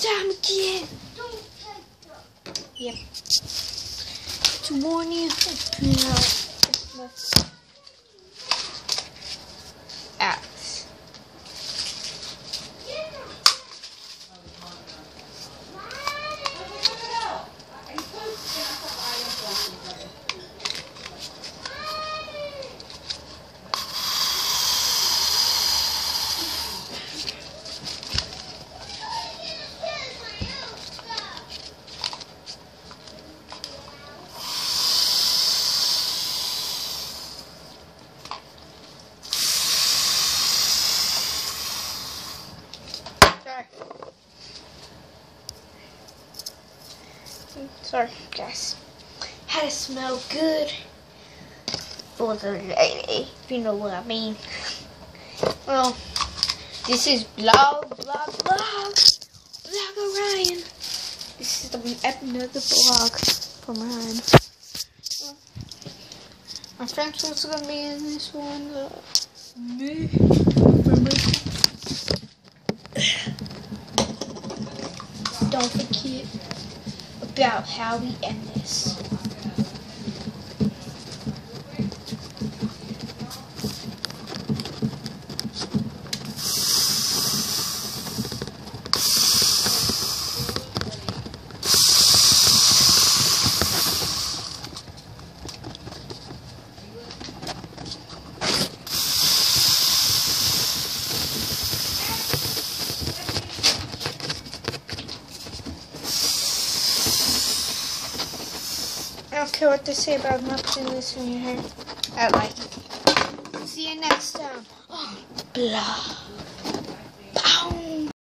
time again. Yep. To warn you, no, Alex. Sorry. Sorry, guys. Had to smell good for the lady, if you know what I mean. Well, this is blah, blah, blah. blog Orion. This is the, another blog from Ryan. My friend's also gonna be in this one. Uh, me, don't forget about how we end this. I don't care what they say about not putting this in your hair. I like it. See you next time. Oh, blah.